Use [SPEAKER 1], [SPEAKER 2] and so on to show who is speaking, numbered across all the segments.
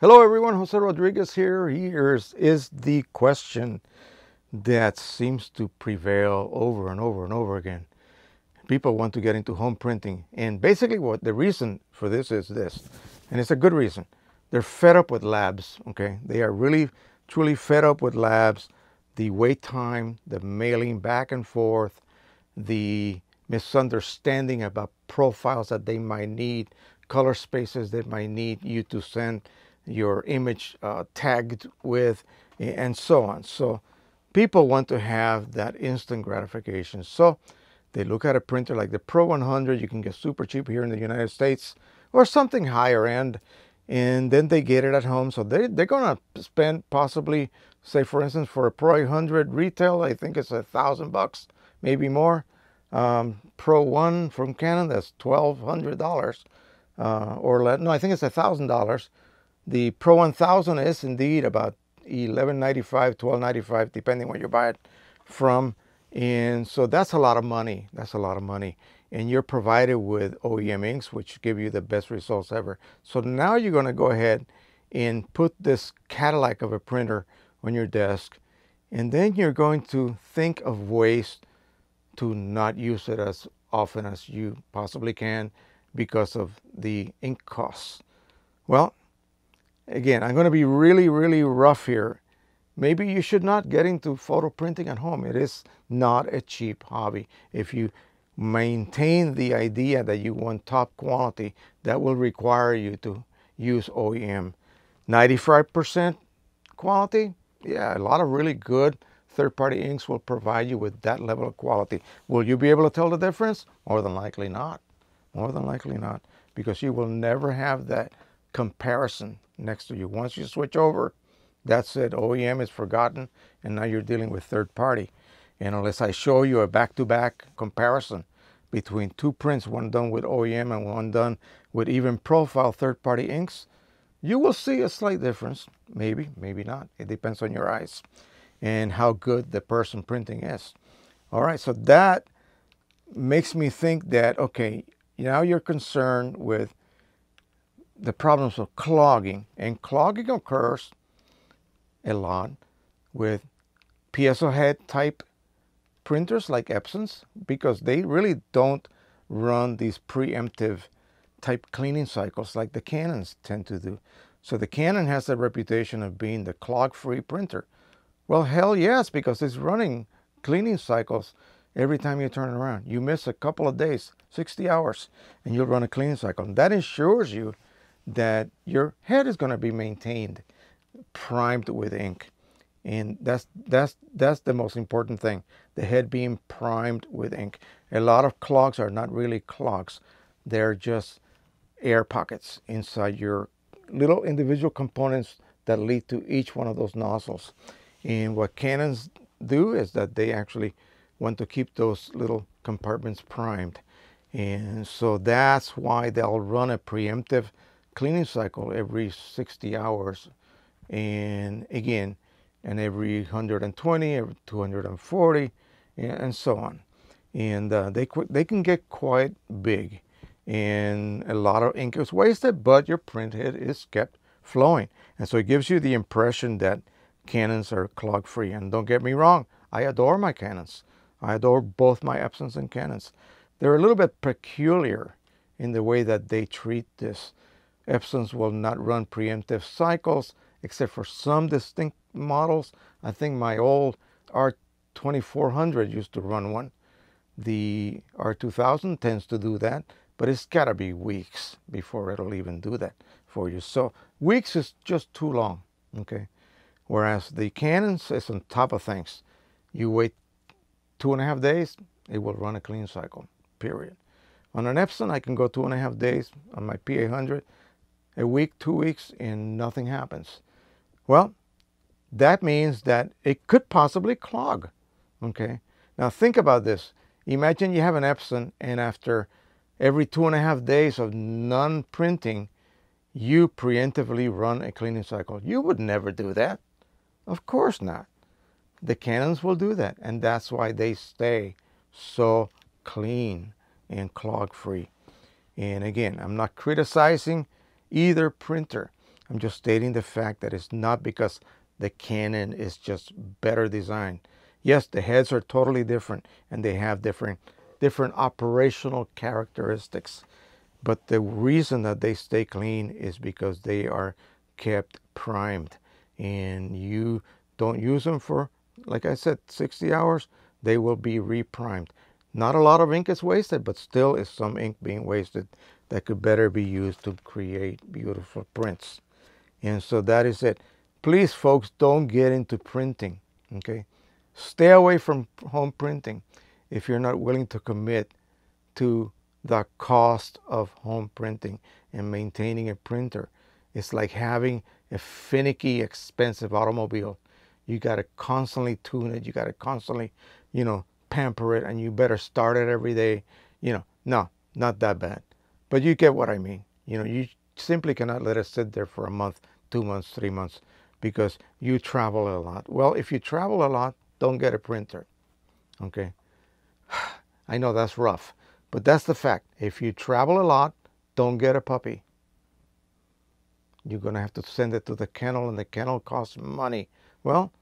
[SPEAKER 1] Hello everyone, Jose Rodriguez here. Here is is the question that seems to prevail over and over and over again. People want to get into home printing. And basically what the reason for this is this, and it's a good reason. They're fed up with labs, okay? They are really, truly fed up with labs. The wait time, the mailing back and forth, the misunderstanding about profiles that they might need, color spaces that might need you to send your image uh, tagged with, and so on. So people want to have that instant gratification. So they look at a printer like the Pro 100, you can get super cheap here in the United States, or something higher end, and then they get it at home. So they, they're gonna spend possibly, say for instance, for a Pro 100 retail, I think it's a thousand bucks, maybe more. Um, Pro 1 from Canon, that's $1,200. Uh, or less. no, I think it's a $1,000 the Pro 1000 is indeed about 11.95, 12.95, depending where you buy it from. And so that's a lot of money. That's a lot of money. And you're provided with OEM inks, which give you the best results ever. So now you're going to go ahead and put this Cadillac of a printer on your desk. And then you're going to think of ways to not use it as often as you possibly can because of the ink costs. Well, Again, I'm going to be really, really rough here. Maybe you should not get into photo printing at home. It is not a cheap hobby. If you maintain the idea that you want top quality, that will require you to use OEM. 95% quality, yeah, a lot of really good third-party inks will provide you with that level of quality. Will you be able to tell the difference? More than likely not. More than likely not. Because you will never have that comparison next to you. Once you switch over, that's it. OEM is forgotten, and now you're dealing with third party. And unless I show you a back-to-back -back comparison between two prints, one done with OEM and one done with even profile third-party inks, you will see a slight difference. Maybe, maybe not. It depends on your eyes and how good the person printing is. All right, so that makes me think that, okay, now you're concerned with the problems of clogging. And clogging occurs a lot with piezo head type printers like Epson's because they really don't run these preemptive type cleaning cycles like the Canons tend to do. So the Canon has the reputation of being the clog-free printer. Well, hell yes, because it's running cleaning cycles every time you turn around. You miss a couple of days, 60 hours, and you'll run a cleaning cycle. And that ensures you that your head is going to be maintained primed with ink. And that's that's that's the most important thing the head being primed with ink. A lot of clogs are not really clogs. They're just air pockets inside your little individual components that lead to each one of those nozzles. And what canons do is that they actually want to keep those little compartments primed. And so that's why they'll run a preemptive cleaning cycle every 60 hours. And again and every 120 every 240 and so on. And uh, they they can get quite big. And a lot of ink is wasted but your print head is kept flowing. And so it gives you the impression that canons are clog free and don't get me wrong I adore my canons I adore both my Epsons and canons they're a little bit peculiar in the way that they treat this Epsons will not run preemptive cycles except for some distinct models. I think my old R2400 used to run one. The R2000 tends to do that, but it's got to be weeks before it'll even do that for you. So weeks is just too long, okay? Whereas the Canons is on top of things. You wait two and a half days, it will run a clean cycle, period. On an Epson, I can go two and a half days on my P800 a week, two weeks, and nothing happens. Well, that means that it could possibly clog. Okay. Now think about this. Imagine you have an Epson and after every two and a half days of non-printing, you preemptively run a cleaning cycle. You would never do that. Of course not. The Canons will do that. And that's why they stay so clean and clog free. And again, I'm not criticizing either printer. I'm just stating the fact that it's not because the Canon is just better designed. Yes, the heads are totally different and they have different different operational characteristics. But the reason that they stay clean is because they are kept primed and you don't use them for like I said 60 hours they will be reprimed not a lot of ink is wasted but still is some ink being wasted that could better be used to create beautiful prints and so that is it please folks don't get into printing okay stay away from home printing if you're not willing to commit to the cost of home printing and maintaining a printer it's like having a finicky, expensive automobile. You got to constantly tune it. You got to constantly, you know, pamper it, and you better start it every day. You know, no, not that bad. But you get what I mean. You know, you simply cannot let it sit there for a month, two months, three months, because you travel a lot. Well, if you travel a lot, don't get a printer. Okay. I know that's rough, but that's the fact. If you travel a lot, don't get a puppy you're going to have to send it to the kennel and the kennel costs money. Well,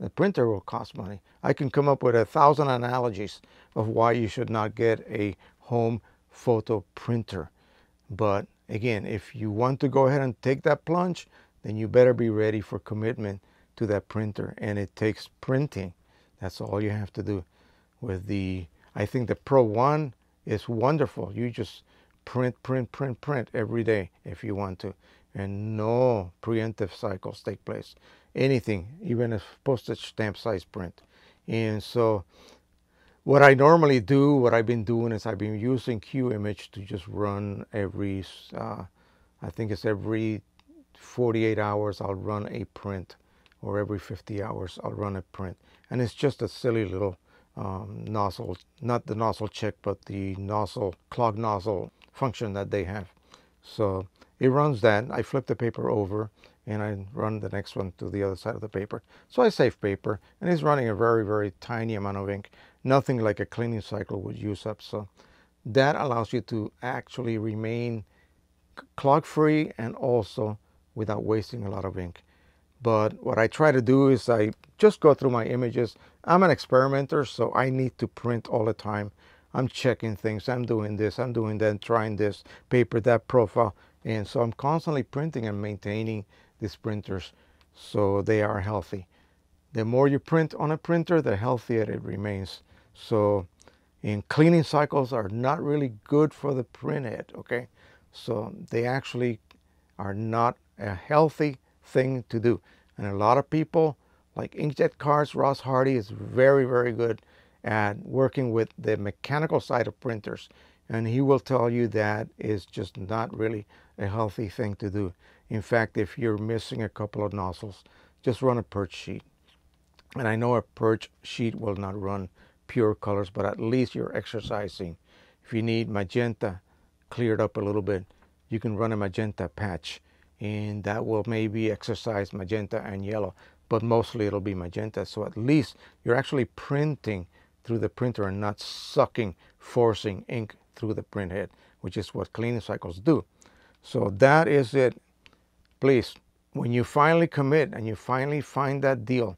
[SPEAKER 1] the printer will cost money. I can come up with a thousand analogies of why you should not get a home photo printer. But again, if you want to go ahead and take that plunge, then you better be ready for commitment to that printer. And it takes printing. That's all you have to do. With the, I think the Pro 1 is wonderful. You just print, print, print, print every day if you want to and no preemptive cycles take place. Anything, even a postage stamp size print. And so what I normally do, what I've been doing is I've been using QImage to just run every, uh, I think it's every 48 hours I'll run a print or every 50 hours I'll run a print. And it's just a silly little um, nozzle, not the nozzle check, but the nozzle, clog nozzle function that they have. So it runs that. I flip the paper over and I run the next one to the other side of the paper. So I save paper and it's running a very, very tiny amount of ink. Nothing like a cleaning cycle would use up. So that allows you to actually remain clog free and also without wasting a lot of ink. But what I try to do is I just go through my images. I'm an experimenter, so I need to print all the time. I'm checking things. I'm doing this. I'm doing that. Trying this paper, that profile. And so I'm constantly printing and maintaining these printers so they are healthy. The more you print on a printer, the healthier it remains. So and cleaning cycles are not really good for the printhead, okay? So they actually are not a healthy thing to do. And a lot of people, like InkjetCarts, Ross Hardy is very, very good at working with the mechanical side of printers. And he will tell you that is just not really a healthy thing to do. In fact, if you're missing a couple of nozzles, just run a purge sheet. And I know a purge sheet will not run pure colors, but at least you're exercising. If you need magenta cleared up a little bit, you can run a magenta patch and that will maybe exercise magenta and yellow, but mostly it'll be magenta. So at least you're actually printing through the printer and not sucking, forcing ink through the print head, which is what cleaning cycles do. So that is it. Please, when you finally commit and you finally find that deal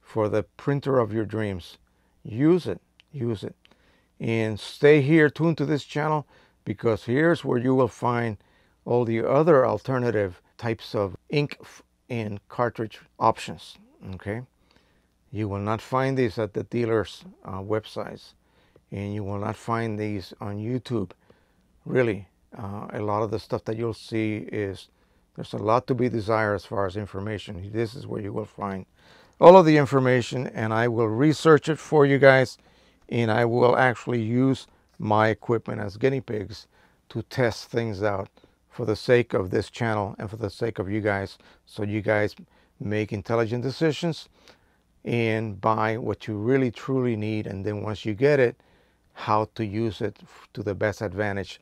[SPEAKER 1] for the printer of your dreams, use it, use it. And stay here tuned to this channel because here's where you will find all the other alternative types of ink and cartridge options, okay? You will not find these at the dealer's uh, websites and you will not find these on YouTube. Really, uh, a lot of the stuff that you'll see is there's a lot to be desired as far as information. This is where you will find all of the information and I will research it for you guys and I will actually use my equipment as guinea pigs to test things out for the sake of this channel and for the sake of you guys so you guys make intelligent decisions and buy what you really truly need and then once you get it how to use it to the best advantage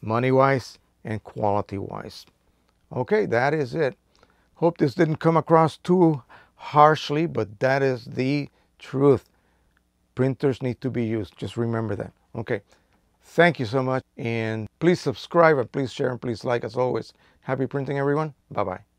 [SPEAKER 1] money wise and quality wise. Okay, that is it. Hope this didn't come across too harshly, but that is the truth. Printers need to be used. Just remember that. Okay. Thank you so much. And please subscribe and please share and please like as always. Happy printing, everyone. Bye bye.